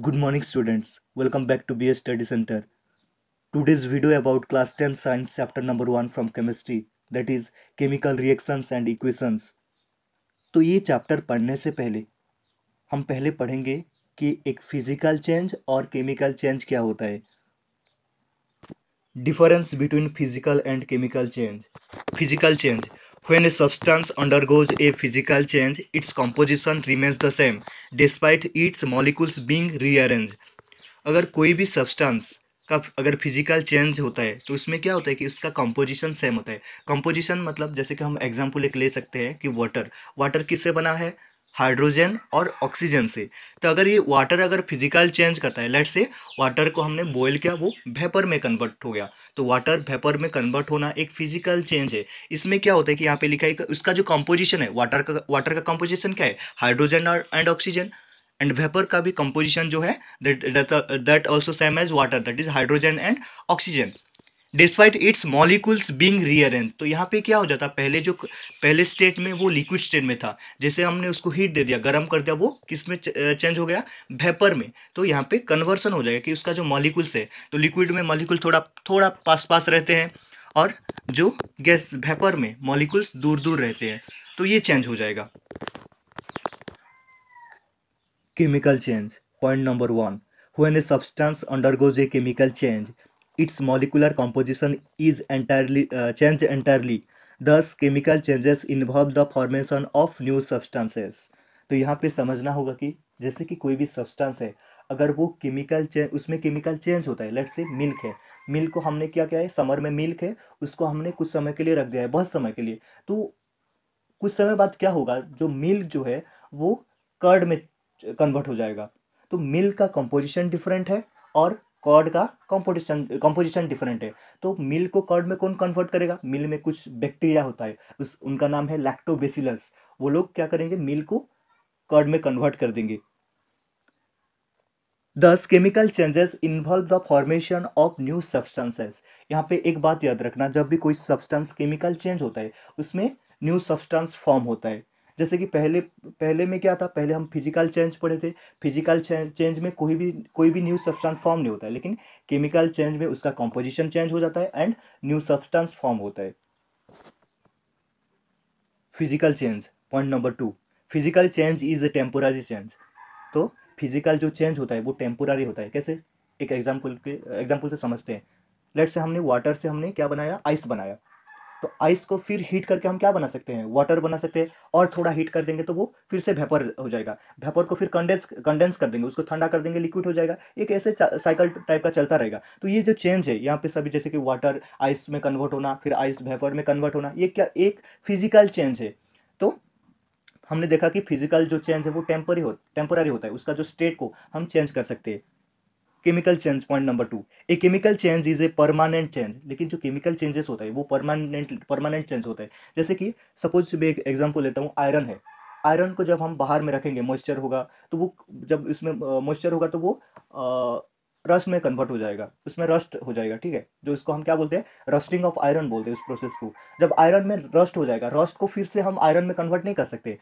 Good morning students. Welcome back to BS Study Center. Today's video about class 10 science chapter number 1 from chemistry that is chemical reactions and equations. तो ये chapter पढ़ने से पहले हम पहले पढ़ेंगे कि एक फ़िज़िकल चेंज और केमिकल चेंज क्या होता है difference between physical and chemical change physical change when a substance undergoes a physical change its composition remains the same despite its molecules being rearranged अगर कोई भी सब्सटेंस का अगर फ़िज़िकल चेंज होता है तो उसमें क्या होता है कि उसका कंपोजिशन सेम होता है कंपोजिशन मतलब जैसे कि हम एग्जांपल एक ले सकते हैं कि वाटर वाटर किससे बना है हाइड्रोजन और ऑक्सीजन से। तो अगर ये वाटर अगर फ़िज़िकल चेंज करता है लेट से वाटर को हमने बॉयल किया, वो वेपर में कन्वर्ट हो गया। तो वाटर वेपर में कन्वर्ट होना एक फ़िज़िकल चेंज है। इसमें क्या होता है कि यहाँ पे लिखा है उसका जो कंपोजिशन है वाटर का वाटर का कंपोजिशन क्या है? हाइड्रोजन और एंड ऑक्सीजन एंड वेपर का भी कंपोजिशन जो है that also same as water that is hydrogen and oxygen despite its molecules being rearrange तो यहाँ पे क्या हो जाता, पहले जो पहले स्टेट में वो लिक्विड स्टेट में था, जैसे हमने उसको हीट दे दिया, गर्म कर दिया, वो किसमें चेंज हो गया वेपर में। तो यहाँ पे कन्वर्सन हो जाएगा कि उसका जो मॉलिक्यूल्स है तो लिक्विड में मॉलिक्यूल थोड़ा थोड़ा पास पास रहते हैं और जो गैस वेपर में मॉलिक्यूल्स दूर दूर रहते हैं तो ये चेंज हो जाएगा। Chemical change point number one when a undergoes a chemical change its molecular composition is entirely uh, changed entirely. Thus chemical changes involve the formation of new substances. तो यहाँ पे समझना होगा कि जैसे कि कोई भी सब्सटेंस है अगर वो केमिकल चेंज उसमें केमिकल चेंज होता है लेट से मिल्क है। मिल्क को हमने क्या किया है? समर में मिल्क है उसको हमने कुछ समय के लिए रख दिया है बहुत समय के लिए। तो कुछ समय बाद क्या होगा? जो मिल्क जो है वो कर्ड में कन्वर्ट हो जाएगा। तो मिल्क का कंपोजिशन डिफरेंट है और कर्ड का कंपोजिशन कंपोजिशन डिफरेंट है। तो मिल को कर्ड में कौन कन्वर्ट करेगा? मिल में कुछ बैक्टीरिया होता है। उस, उनका नाम है लैक्टोबेसिलस वो लोग क्या करेंगे? मिल को कर्ड में कन्वर्ट कर देंगे। Thus chemical changes involve the formation of new substances यहाँ पे एक बात याद रखना, जब भी कोई सब्सटेंस केमिकल चेंज होता है, उसमें न्यू सब्सटेंस फॉर्म होता है। जैसे कि पहले पहले में क्या था? पहले हम फ़िज़िकल चेंज पढ़े थे। फ़िज़िकल चेंज में कोई भी कोई भी न्यू सब्सटेंस फॉर्म नहीं होता है। लेकिन केमिकल चेंज में उसका कॉम्पोजिशन चेंज हो जाता है एंड न्यू सब्सटेंस फॉर्म होता है। Physical change point number two physical change is a temporary change तो फ़िज़िकल जो चेंज होता है, वो टेम्पोरारी होता है। कैसे? एक एग्ज़ाम्पल के एग्ज़ाम्पल से समझते हैं। लेट से हमने वाटर से हमने क्या बनाया? आइस बनाया। तो आइस को फिर हीट करके हम क्या बना सकते हैं? वाटर बना सकते हैं और थोड़ा हीट कर देंगे तो वो फिर से वेपर हो जाएगा। वेपर को फिर कंडेंस कंडेंस कर देंगे, उसको ठंडा कर देंगे लिक्विड हो जाएगा। एक ऐसे साइकिल टाइप का चलता रहेगा। तो ये जो चेंज है, यहाँ पे सभी जैसे कि वाटर आइस में कन्वर्ट होना, फिर आइस वेपर में कन्वर्ट होना, ये क्या एक फ़िज़िकल चेंज है? तो हमने देखा कि फ़िज़िकल जो चेंज है वो टेम्परी हो टेम्पोरारी होता है। उसका जो स्टेट को हम चेंज कर सकते हैं। Chemical change point number two a chemical change is a permanent change लेकिन जो केमिकल चेंजेस होता है, वो परमानेंट परमानेंट चेंज होता है। जैसे कि सपोज़ मैं एक एग्जांपल लेता हूँ आयरन है। आयरन को जब हम बाहर में रखेंगे मॉइस्चर होगा तो वो जब इसमें मॉइस्चर होगा तो वो रस्ट में कन्वर्ट हो जाएगा। उसमें रस्ट हो जाएगा, ठीक है? जो इसको हम क्या बोलते हैं? रस्टिंग ऑफ़ आयरन बोलते हैं उस प्रोसेस को। जब आयरन में रस्ट हो जाएगा रस्ट को फिर से हम आयरन में कन्वर्ट नहीं कर सकते।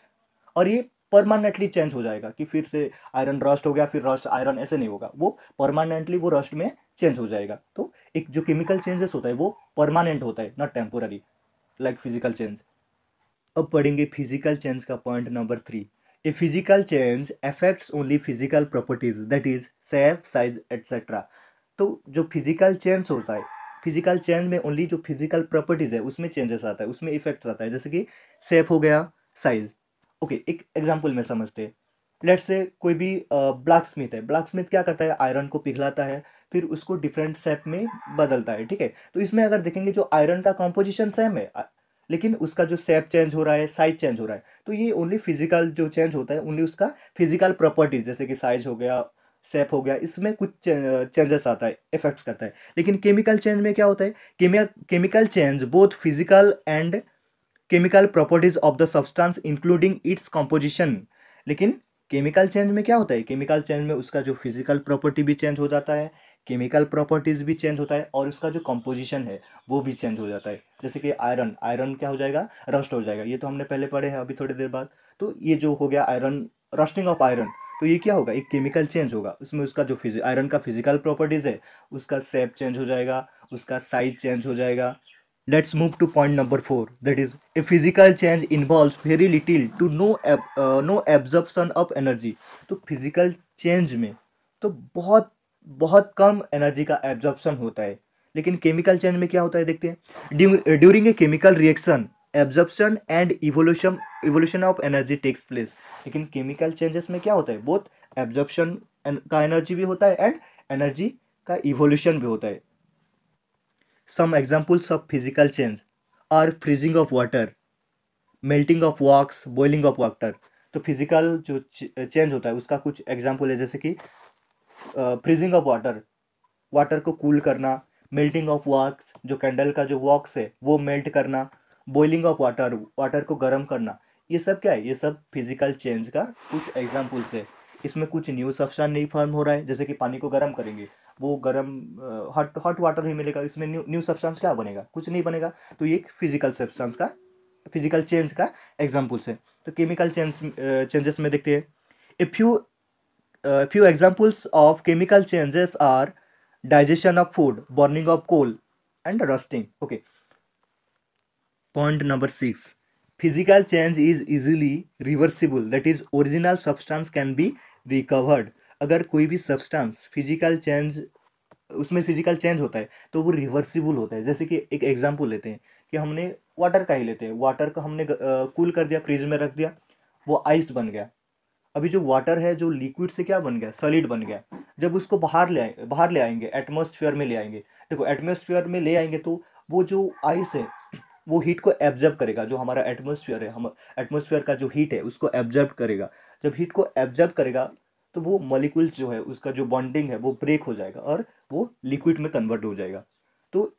और ये परमानेंटली चेंज हो जाएगा कि फिर से आयरन रस्ट हो गया, फिर रस्ट आयरन ऐसे नहीं होगा। वो परमानेंटली वो रस्ट में चेंज हो जाएगा। तो एक जो केमिकल चेंजेस होता है, वो परमानेंट होता है not temporary like physical change अब पढ़ेंगे फ़िज़िकल चेंज का point number three a physical change affects only physical properties that is shape size etcetera तो जो फ़िज़िकल चेंज होता है फ़िज़िकल चेंज में ओनली जो फ़िज़िकल प्रॉपर्टीज़ है, उसमें चेंजेस आता है, उसमें इफेक्ट्स आता है। जैसे कि सेफ़ हो गया साइज़ ओके okay, एक एग्ज़ाम्पल में समझते हैं। से कोई भी ब्लैक स्मिथ है। ब्लैक स्मिथ क्या करता है? आयरन को पिघलाता है फिर उसको डिफरेंट शेप में बदलता है ठीक है? तो इसमें अगर देखेंगे जो आयरन का कॉम्पोजिशन सेम है लेकिन उसका जो शेप चेंज हो रहा है साइज़ चेंज हो रहा है तो ये ओनली फ़िज़िकल जो चेंज होता है ओनली उसका फ़िज़िकल प्रॉपर्टीज़ जैसे कि साइज़ हो गया सेप हो गया इसमें कुछ चेंजेस आता है इफेक्ट्स करता है। लेकिन केमिकल चेंज में क्या होता है? Chemical change both physical and chemical properties of the substance including its composition लेकिन केमिकल चेंज में क्या होता है? केमिकल चेंज में उसका जो फ़िज़िकल प्रॉपर्टी भी चेंज हो जाता है केमिकल प्रॉपर्टीज़ भी चेंज होता है, और उसका जो कंपोजिशन है, वो भी चेंज हो जाता है। जैसे कि आयरन आयरन क्या हो जाएगा? रस्ट हो जाएगा। ये तो हमने पहले पढ़े हैं अभी थोड़ी देर बाद। तो ये जो हो गया आयरन रस्टिंग ऑफ़ आयरन तो ये क्या होगा? एक केमिकल चेंज होगा। उसमें उसका जो आयरन का फ़िज़िकल प्रॉपर्टीज़ है, उसका सेप चेंज हो जाएगा, उसका साइज़ चेंज हो जाएगा। Let's move to point number four that is a physical change involve very little to no no absorption of energy तो फ़िज़िकल चेंज में तो बहुत बहुत कम एनर्जी का एब्जॉर्प्शन होता है। लेकिन केमिकल चेंज में क्या होता है देखते हैं। During a chemical reaction absorption and evolution evolution of energy takes place लेकिन केमिकल चेंजेस में क्या होता है? बोथ एब्जॉर्प्शन का एनर्जी भी होता है एंड एनर्जी का इवोल्यूशन भी होता है। Some examples of physical change are freezing of water melting of wax boiling of water तो फ़िज़िकल जो चेंज होता है, उसका कुछ एग्ज़ाम्पल है, जैसे कि फ्रीजिंग ऑफ़ वाटर वाटर को कूल करना मेल्टिंग ऑफ़ वॉक्स जो कैंडल का जो वॉक्स है, वो मेल्ट करना बॉइलिंग ऑफ़ वाटर वाटर को गर्म करना। ये सब क्या है? ये सब फ़िज़िकल चेंज का कुछ एग्जाम्पल्स है। इसमें कुछ न्यू सब्सटेंस नहीं फॉर्म हो रहा है जैसे कि पानी को गर्म करेंगे वो गर्म हॉट हॉट वाटर ही मिलेगा इसमें न्यू न्यू सब्सटेंस क्या बनेगा? कुछ नहीं बनेगा। तो ये फ़िज़िकल सब्सटेंस का फ़िज़िकल चेंज का एग्जाम्पल्स है तो केमिकल चेंज चेंजेस में देखते हैं। A few few examples of chemical changes are digestion of food burning of coal and rusting okay point number six Physical change is easily reversible. That is, original substance can be recovered. अगर कोई भी substance physical change उसमें physical change होता है तो वो reversible होता है। जैसे कि एक एग्जांपल लेते हैं कि हमने वाटर का ही लेते हैं। वाटर को हमने कूल कर दिया फ्रिज में रख दिया, वो आइस बन गया। अभी जो वाटर है, जो लिक्विड से क्या बन गया? सॉलिड बन गया। जब उसको बाहर ले आए, बाहर ले आएँगे एटमोसफियर में ले आएँगे। देखो एटमोसफियर में ले आएँगे तो वो जो आइस है, वो हीट को एब्जर्व करेगा। जो हमारा एटमोसफियर है, हम एटमोसफियर का जो हीट है, उसको एब्जर्व करेगा। जब हीट को एब्जर्व करेगा तो वो मॉलिक्यूल्स जो है, उसका जो बॉन्डिंग है, वो ब्रेक हो जाएगा और वो लिक्विड में कन्वर्ट हो जाएगा। तो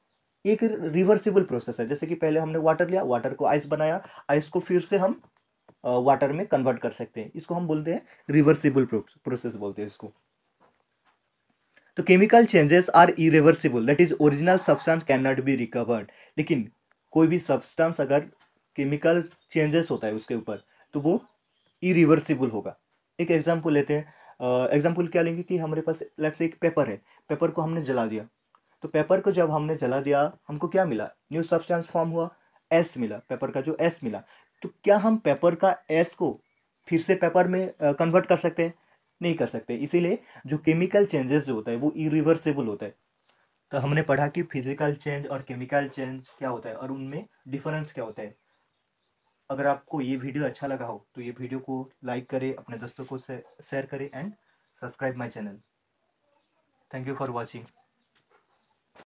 एक रिवर्सिबल प्रोसेस है, जैसे कि पहले हमने वाटर लिया वाटर को आइस बनाया आइस को फिर से हम वाटर में कन्वर्ट कर सकते हैं। इसको हम बोलते हैं रिवर्सिबल प्रोसेस बोलते हैं इसको। तो chemical changes are irreversible that is original substance can not be recovered लेकिन कोई भी सब्सटेंस अगर केमिकल चेंजेस होता है उसके ऊपर तो वो इरिवर्सिबल होगा। एक एग्जांपल लेते हैं। एग्जांपल क्या लेंगे कि हमारे पास लेट से एक पेपर है। पेपर को हमने जला दिया। तो पेपर को जब हमने जला दिया, हमको क्या मिला? न्यू सब्सटेंस फॉर्म हुआ। एस मिला। पेपर का जो एस मिला। तो क्या हम पेपर का एस को फिर से पेपर में कन्वर्ट कर सकते हैं? नहीं कर सकते। इसीलिए जो केमिकल चेंजेस जो होता है, वो इरिवर्सिबल होता है। तो हमने पढ़ा कि फ़िज़िकल चेंज और केमिकल चेंज क्या होता है? और उनमें डिफरेंस क्या होता है? अगर आपको ये वीडियो अच्छा लगा हो तो ये वीडियो को लाइक करें, अपने दोस्तों को शेयर करें and subscribe my channel thank you for watching